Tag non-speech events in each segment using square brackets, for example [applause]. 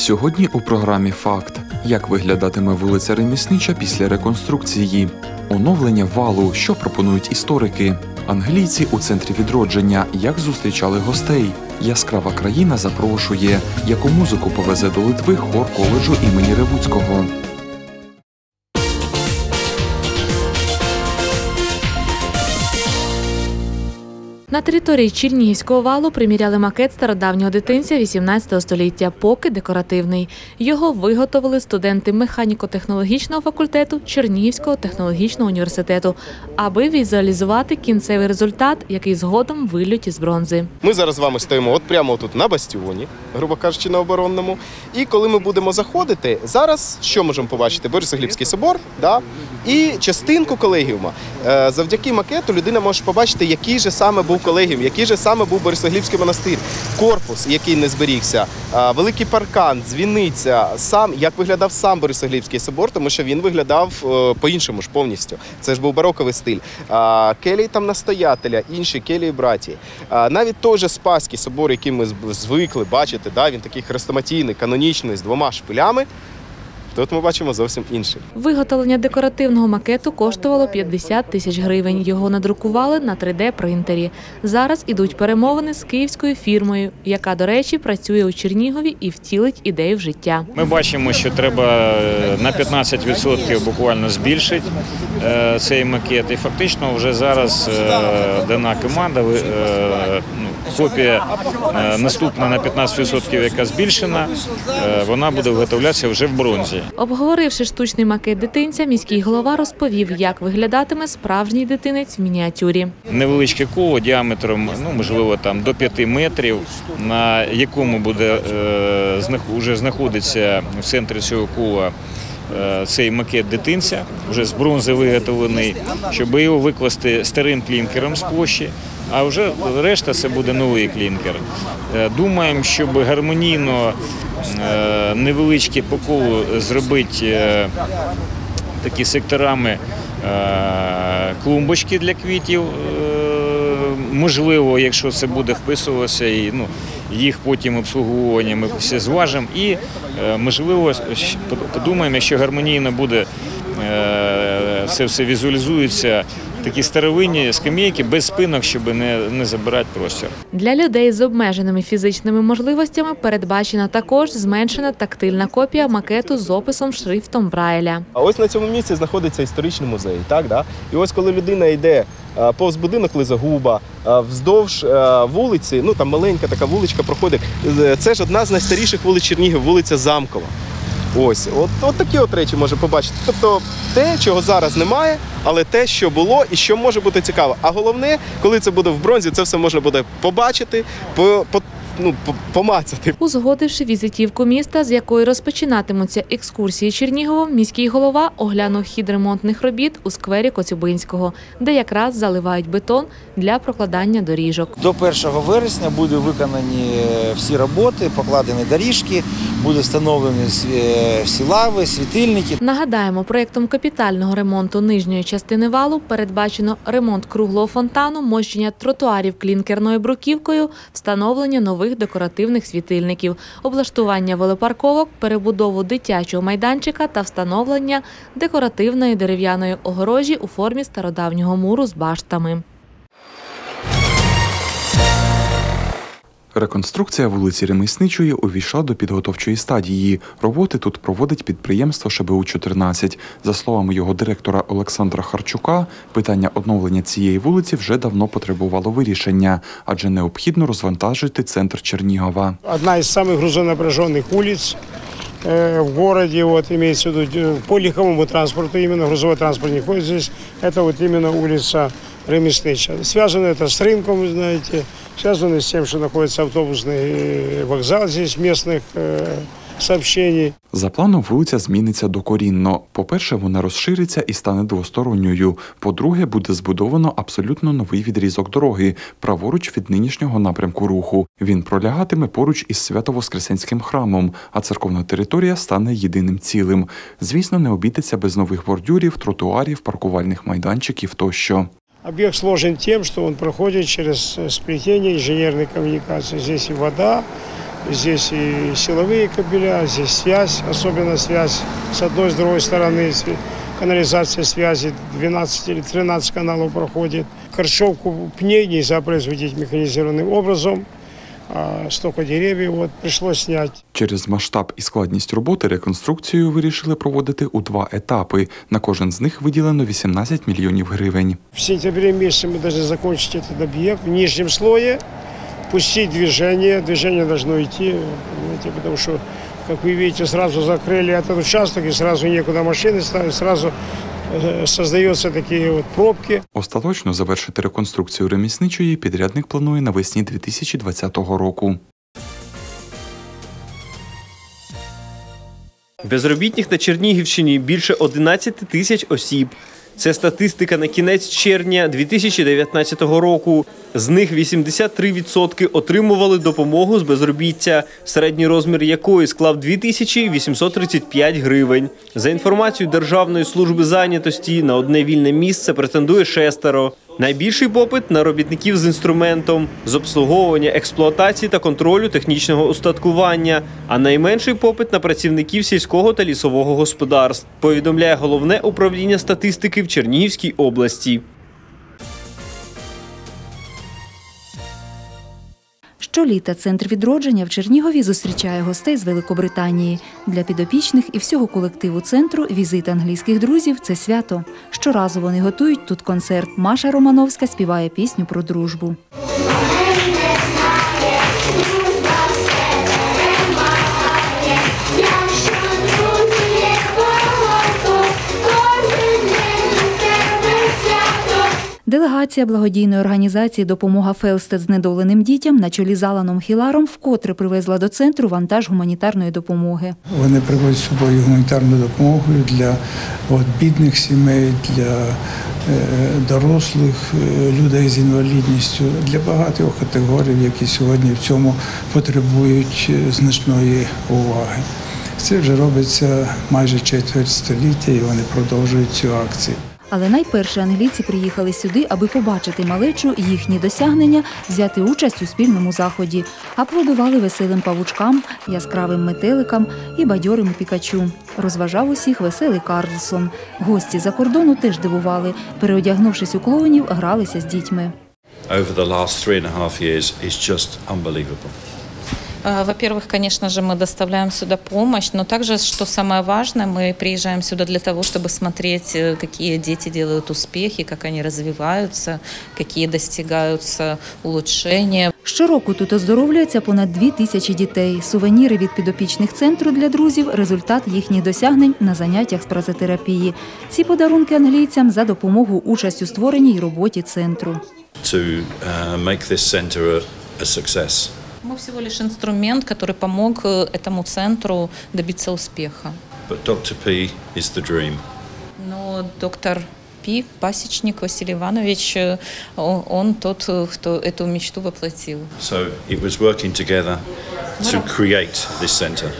Сьогодні у програмі Факт: як виглядатиме вулиця Реміснича після реконструкції, оновлення валу, що пропонують історики, англійці у центрі відродження, як зустрічали гостей. Яскрава країна запрошує, яку музику повезе до Литви хор коледжу імені Ревуцького. На території Чернігівського валу приміряли макет стародавнього дитинця 18 століття, поки декоративний. Його виготовили студенти механіко-технологічного факультету Чернігівського технологічного університету, аби візуалізувати кінцевий результат, який згодом вилють із бронзи. Ми зараз з вами стоїмо от прямо тут на бастіоні, грубо кажучи, на оборонному. І коли ми будемо заходити, зараз що можемо побачити? Борисоглібський собор, да? і частинку колегіума. Е, Завдяки макету людина може побачити, який же саме був колегіум, який же саме був Борисоглібський монастир, корпус, який не зберігся, великий паркан, дзвіниця, сам як виглядав сам Борисоглібський собор, тому що він виглядав е, по-іншому ж повністю. Це ж був бароковий стиль. А, Келії там настоятеля, інші келії браті. Навіть той же Спаський собор, який ми звикли бачити, він такий хрестоматійний, канонічний, з двома шпилями. Тут ми бачимо зовсім інший. Виготовлення декоративного макету коштувало 50 тисяч гривень. Його надрукували на 3D-принтері. Зараз ідуть перемовини з київською фірмою, яка, до речі, працює у Чернігові і втілить ідею в життя. Ми бачимо, що треба е, на 15% буквально збільшити е, цей макет. І фактично вже зараз е, дана команда, ну, копія е, наступна на 15%, яка збільшена, е, вона буде виготовлятися вже в бронзі. Обговоривши штучний макет дитинця, міський голова розповів, як виглядатиме справжній дитинець в мініатюрі. Невеличке коло діаметром, ну можливо, там до 5 метрів, на якому буде е, знах- уже знаходиться в центрі цього кола е, цей макет дитинця, вже з бронзи виготовлений, щоб його викласти старим клінкером з площі. А вже решта це буде новий клінкер. Е, Думаємо, щоб гармонійно е, невеличкі по колу зробити е, такі секторами клумбочки для квітів. Можливо, якщо це буде вписуватися, і ну, їх потім обслуговування ми все зважимо. І можливо, подумаємо, якщо гармонійно буде це все візуалізується, такі старовинні скам'яйки без спинок, щоб не, не забирати простір. Для людей з обмеженими фізичними можливостями передбачена також зменшена тактильна копія макету з описом шрифтом Брайля. А ось на цьому місці знаходиться історичний музей. Так, да? І ось коли людина йде е, повз будинок Лизагуба, е, вздовж е, вулиці, ну там маленька така вуличка проходить. Це ж одна з найстаріших вулиць Чернігів, вулиця Замкова. Ось, от, от такі от речі може побачити. Тобто те, чого зараз немає, але те, що було і що може бути цікаво. А головне, коли це буде в бронзі, це все можна буде побачити, по, по, ну, по- помацати. Узгодивши візитівку міста, з якої розпочинатимуться екскурсії Черніговом, міський голова оглянув хід ремонтних робіт у сквері Коцюбинського, де якраз заливають бетон для прокладання доріжок. До 1 вересня будуть виконані е, всі роботи, покладені доріжки, будуть встановлені е, всі лави, світильники. Нагадаємо, проєктом капітального ремонту нижньої частини валу передбачено ремонт круглого фонтану, мощення тротуарів клінкерною бруківкою, встановлення нових декоративних світильників, облаштування велопарковок, перебудову дитячого майданчика та встановлення декоративної дерев'яної огорожі у формі стародавнього муру з баштами. Реконструкція вулиці Ремісничої увійшла до підготовчої стадії. Роботи тут проводить підприємство ШБУ 14 За словами його директора Олександра Харчука, питання оновлення цієї вулиці вже давно потребувало вирішення, адже необхідно розвантажити центр Чернігова. одна из самых грузонапряженных улиц э, в городе, вот имеется в виду э, по легковому транспорту, именно грузовой транспорт не ходит здесь, это вот именно улица Ремеснича. Связано это с рынком, вы знаете, связано с тем, что находится автобусный э, вокзал здесь местных э, сообщений. За планом, вулиця зміниться докорінно. По-перше, вона розшириться і стане двосторонньою. По-друге, буде збудовано абсолютно новий відрізок дороги, праворуч від нинішнього напрямку руху. Він пролягатиме поруч із Свято-Воскресенським храмом, а церковна територія стане єдиним цілим. Звісно, не обійдеться без нових бордюрів, тротуарів, паркувальних майданчиків тощо. Объект сложен тем, что он проходит через э, сплетение инженерной коммуникации. Здесь и вода, здесь и силовые кабеля, здесь связь, особенно связь с одной, с другой стороны, сви- канализация связи, 12 или 13 каналов проходит. Корчевку пней нельзя производить механизированным образом, а столько деревьев вот пришлось снять. Через масштаб і складність роботи реконструкцію вирішили проводити у два етапи. На кожен з них виділено 18 мільйонів гривень. В сентябре месяце мы должны закончить этот объект в нижнем слое, пустить движение. Движение должно идти, понимаете, потому что, как вы видите, сразу закрыли этот участок и сразу некуда машины ставить, сразу э, такі от пробки. Остаточно завершити реконструкцію ремісничої підрядник планує навесні 2020 року. Безробітних на Чернігівщині більше 11 тисяч осіб. Це статистика на кінець червня 2019 року. З них 83% отримували допомогу з безробіття, середній розмір якої склав 2835 гривень. За інформацією Державної служби зайнятості на одне вільне місце претендує шестеро. Найбільший попит на робітників з інструментом, з обслуговування, експлуатації та контролю технічного устаткування, а найменший попит на працівників сільського та лісового господарств, повідомляє головне управління статистики в Чернігівській області. Щоліта центр відродження в Чернігові зустрічає гостей з Великобританії. Для підопічних і всього колективу центру візит англійських друзів це свято. Щоразу вони готують тут концерт. Маша Романовська співає пісню про дружбу. Делегація благодійної організації Допомога Фелстед знедоленим дітям на чолі з Аланом Хіларом вкотре привезла до центру вантаж гуманітарної допомоги. Вони привозять з собою гуманітарну допомогу для от, бідних сімей, для е, дорослих е, людей з інвалідністю, для багатьох категорій, які сьогодні в цьому потребують е, значної уваги. Це вже робиться майже четверть століття, і вони продовжують цю акцію. Але найперше англійці приїхали сюди, аби побачити малечу, їхні досягнення, взяти участь у спільному заході. Аплодували веселим павучкам, яскравим метеликам і бадьорим пікачу. Розважав усіх веселий Карлсон. Гості за кордону теж дивували. Переодягнувшись у клоунів, гралися з дітьми. over the last three and a half years is just unbelievable. А, Во-первых, конечно же, мы доставляем сюда помощь, но также, что самое важное, мы приезжаем сюда для того, чтобы смотреть, э, какие дети делают успехи, как они развиваются, какие достигаются улучшения. Щороку тут оздоровлюється понад дві тисячі дітей. Сувеніри від підопічних центру для друзів результат їхніх досягнень на заняттях з празотерапії. Ці подарунки англійцям за допомогу участь у створенні й роботі центру. To uh, make this centre a, a success. Мы всего лишь инструмент, который помог э, этому центру добиться успеха. But Dr. P is the dream. Но доктор Пи, пасечник Василий Иванович, э, он, он тот, э, кто эту мечту воплотил. So it was working together to create this centre.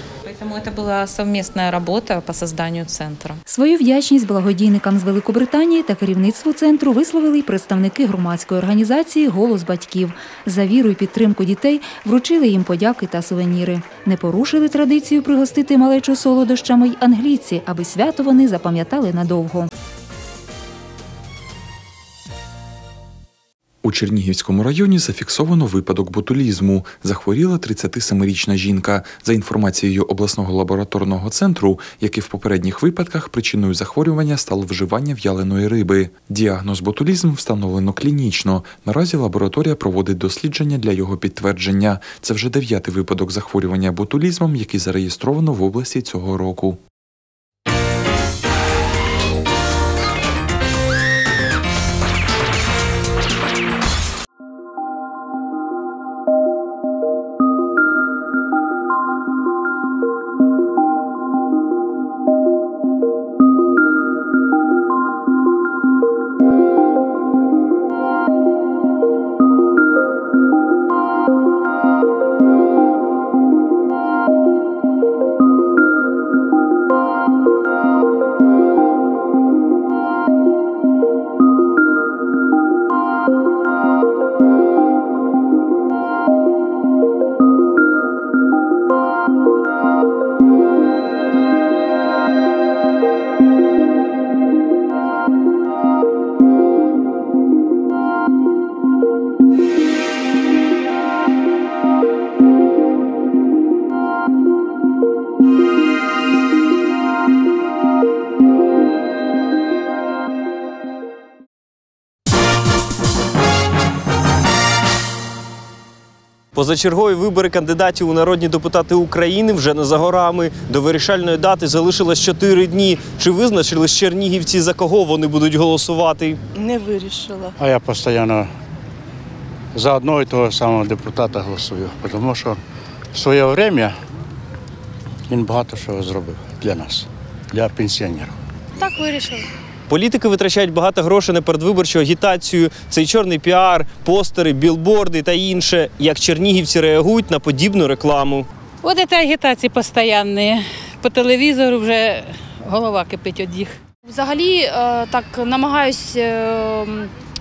Поэтому это была совместная работа по созданию центра. Свою вдячність благодійникам з Великобританії та керівництву центру висловили й представники громадської організації Голос батьків. За віру й підтримку дітей вручили їм подяки та сувеніри. Не порушили традицію пригостити малечу солодощами й англійці, аби свято вони запам'ятали надовго. У Чернігівському районі зафіксовано випадок ботулізму. Захворіла 37-річна жінка. За інформацією обласного лабораторного центру, як і в попередніх випадках, причиною захворювання стало вживання в'яленої риби. Діагноз ботулізм встановлено клінічно. Наразі лабораторія проводить дослідження для його підтвердження. Це вже дев'ятий випадок захворювання ботулізмом, який зареєстровано в області цього року. Позачергові вибори кандидатів у народні депутати України вже не за горами. До вирішальної дати залишилось 4 дні. Чи визначились чернігівці, за кого вони будуть голосувати? Не вирішила. А я постійно за одного і того самого депутата голосую, тому що в своє время він багато чого зробив для нас, для пенсіонерів. Так вирішила. Політики витрачають багато грошей на передвиборчу агітацію. Цей чорний піар, постери, білборди та інше. Як чернігівці реагують на подібну рекламу? От це агітації постійні. По телевізору вже голова кипить від їх. Взагалі е, так намагаюсь е,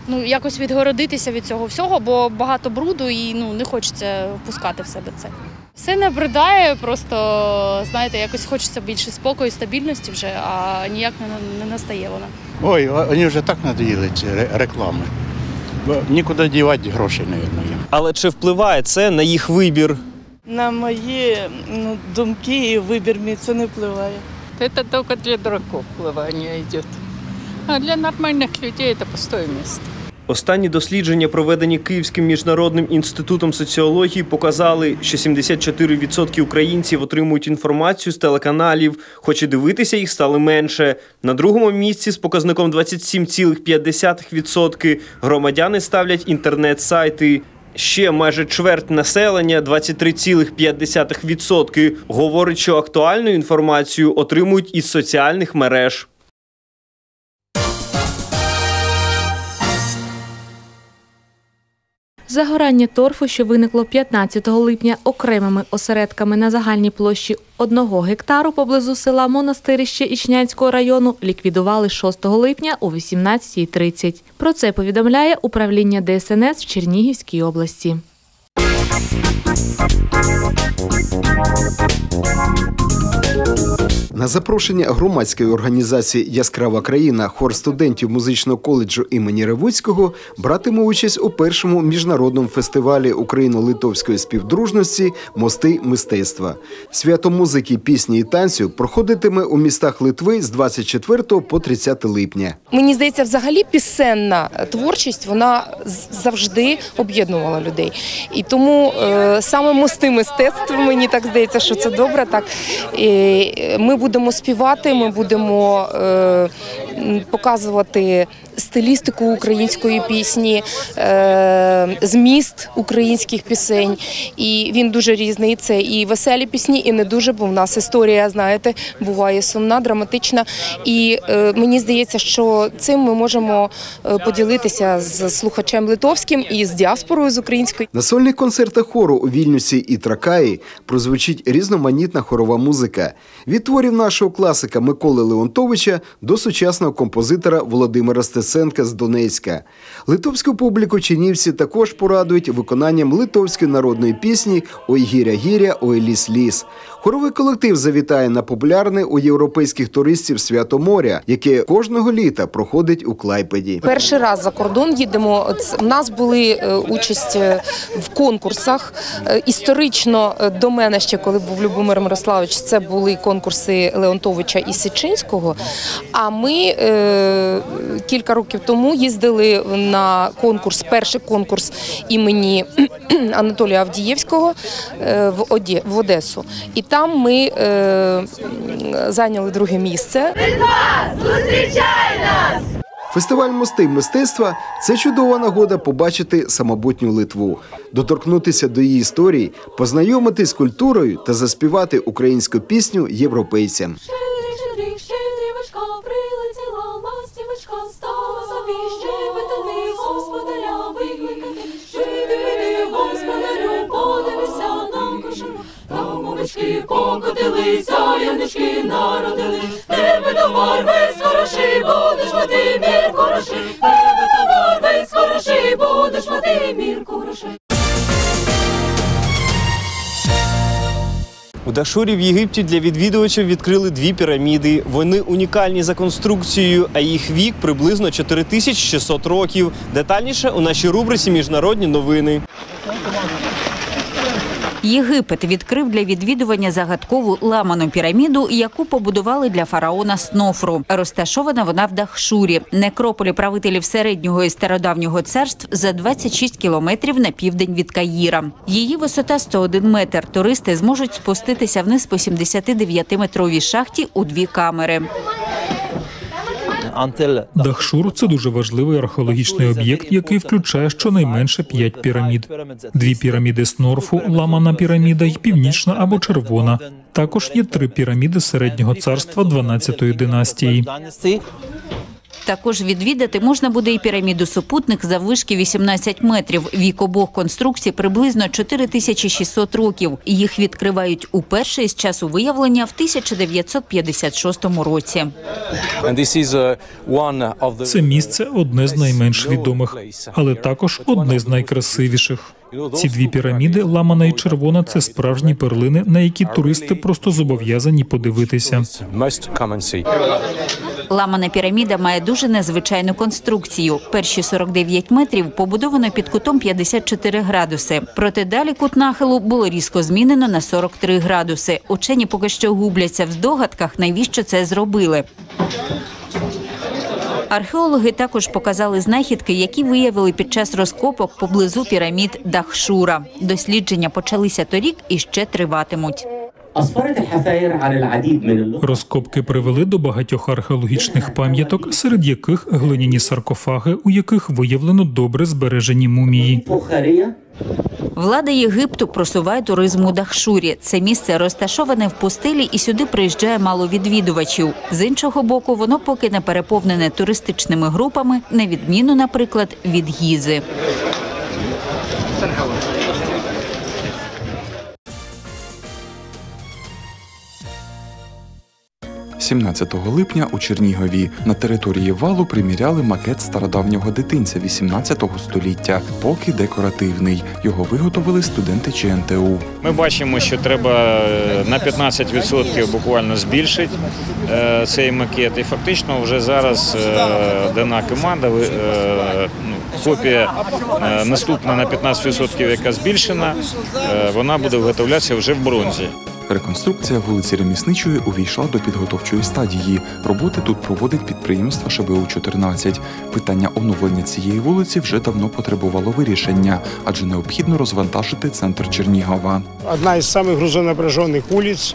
ну, якось відгородитися від цього всього, бо багато бруду і ну, не хочеться впускати в себе це. Все набридає, просто знаєте, якось хочеться більше спокою, стабільності вже, а ніяк не, не настає вона. Ой, вони вже так надоїли ці реклами. Нікуди дівати грошей, мабуть, їм. Але чи впливає це на їх вибір? На мої ну, думки і вибір мій це не впливає. Это только для дураков впливання йде. А для нормальних людей це пустое місце. Останні дослідження, проведені Київським міжнародним інститутом соціології, показали, що 74% українців отримують інформацію з телеканалів, хоч і дивитися їх стали менше. На другому місці з показником 27,5% громадяни ставлять інтернет-сайти. Ще майже чверть населення, 23,5%, говорить, що актуальну інформацію отримують із соціальних мереж. Загорання торфу, що виникло 15 липня окремими осередками на загальній площі одного гектару поблизу села Монастирище Ічнянського району, ліквідували 6 липня о 18.30. Про це повідомляє управління ДСНС в Чернігівській області. На запрошення громадської організації Яскрава країна хор студентів музичного коледжу імені Ревуцького братиме участь у першому міжнародному фестивалі україно-литовської співдружності Мости мистецтва. Свято музики, пісні і танцю проходитиме у містах Литви з 24 по 30 липня. Мені здається, взагалі пісенна творчість вона завжди об'єднувала людей. І тому е, саме мости мистецтва, мені так здається, що це добре. Так і ми будемо співати, ми будемо е, показувати стилістику української пісні, е, зміст українських пісень. І він дуже різний. Це і веселі пісні, і не дуже, бо в нас історія, знаєте, буває сумна, драматична. І е, мені здається, що цим ми можемо е, поділитися з слухачем литовським і з діаспорою з українською. На сольних концертах хору у Вільнюсі і Тракаї прозвучить різноманітна хорова музика. Від творів нашого класика Миколи Леонтовича до сучасного композитора Володимира Стеценка з Донецька. Литовську публіку чинівці також порадують виконанням литовської народної пісні Ой гіря гіря, ой ліс ліс. Хоровий колектив завітає на популярне у європейських туристів свято моря, яке кожного літа проходить у Клайпеді. Перший раз за кордон їдемо. У нас були е, участь е, в конкурсах. Е, Історично до мене ще, коли був Любомир Мирославович, це були конкурси Леонтовича і Сичинського. А ми кілька років тому їздили на конкурс, перший конкурс імені [clears throat] Анатолія Авдієвського е, в Оді- в Одесу. І там ми е, зайняли друге місце. Зустрічай нас! Фестиваль мости мистецтва це чудова нагода побачити самобутню Литву, доторкнутися до її історії, познайомитись з культурою та заспівати українську пісню європейцям. Щебетати, господаря викликати. Щедрик, господарю, подивися нам кошару, там овечки покотилися, янички народили. Тебе товар весь хороший, будеш мати мір хороший. Тебе товар весь хороший, будеш мати мір хороший. Дашурі в Єгипті для відвідувачів відкрили дві піраміди. Вони унікальні за конструкцією, а їх вік приблизно 4600 років. Детальніше у нашій рубриці Міжнародні новини. Єгипет відкрив для відвідування загадкову ламану піраміду, яку побудували для фараона Снофру. Розташована вона в Дахшурі, некрополі правителів середнього і стародавнього царств за 26 кілометрів на південь від Каїра. Її висота 101 метр. Туристи зможуть спуститися вниз по 79-метровій шахті у дві камери. Дахшур це дуже важливий археологічний об'єкт, який включає щонайменше п'ять пірамід. Дві піраміди Снорфу, ламана піраміда й північна або червона. Також є три піраміди середнього царства 12-ї династії. Також відвідати можна буде і піраміду супутник заввишки 18 метрів. Вік обох конструкцій приблизно 4600 років. Їх відкривають уперше із часу виявлення в 1956 році. Це місце одне з найменш відомих, але також одне з найкрасивіших. Ці дві піраміди, ламана і червона, це справжні перлини, на які туристи просто зобов'язані подивитися. Ламана піраміда має дуже незвичайну конструкцію. Перші 49 метрів побудовано під кутом 54 градуси. Проте далі кут нахилу було різко змінено на 43 градуси. Учені поки що губляться в здогадках, навіщо це зробили. Археологи також показали знахідки, які виявили під час розкопок поблизу пірамід Дахшура. Дослідження почалися торік і ще триватимуть. Розкопки привели до багатьох археологічних пам'яток, серед яких глиняні саркофаги, у яких виявлено добре збережені мумії. Влада Єгипту просуває туризм у Дахшурі. Це місце розташоване в пустелі, і сюди приїжджає мало відвідувачів. З іншого боку, воно поки не переповнене туристичними групами, на відміну, наприклад, від Гізи. 17 липня у Чернігові на території валу приміряли макет стародавнього дитинця 18 століття, поки декоративний. Його виготовили студенти ЧНТУ. Ми бачимо, що треба е, на 15% буквально збільшити е, цей макет. І фактично вже зараз е, дана команда ну, копія наступна на 15%, яка збільшена, вона буде виготовлятися вже в бронзі. Реконструкція вулиці Ремісничої увійшла до підготовчої стадії. Роботи тут проводить підприємство ШБУ 14 Питання оновлення цієї вулиці вже давно потребувало вирішення, адже необхідно розвантажити центр Чернігова. Одна из самых грузонапряженных улиц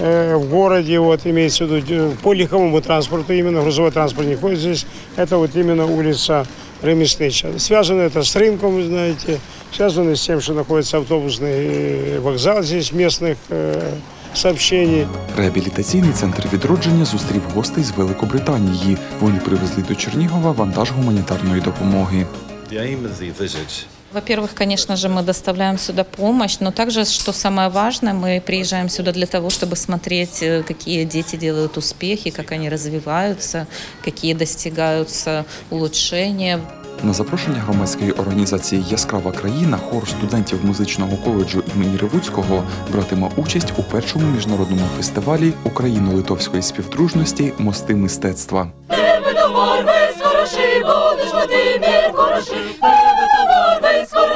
э, в городе, вот имеется в виду э, по легковому транспорту, именно грузовой транспорт не ходит здесь, это вот именно улица Ремеснича. Связано это с рынком, вы знаете, связано с тем, что находится автобусный э, вокзал здесь местных э, сообщений. Реабілітаційний центр відродження зустрів гостей з Великобританії. Вони привезли до Чернігова вантаж гуманітарної допомоги. The aim of the visit Во-первых, конечно же, мы доставляем сюда помощь, но также, что самое важное, мы приезжаем сюда для того, чтобы смотреть, э, какие дети делают успехи, как они развиваются, какие достигаются улучшения. На запрошення громадської організації Яскрава країна хор студентів музичного коледжу імені Ревуцького братиме участь у першому міжнародному фестивалі Україно-литовської співдружності Мости мистецтва. Тебе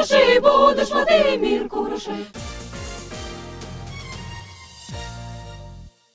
товар весь хороший, будеш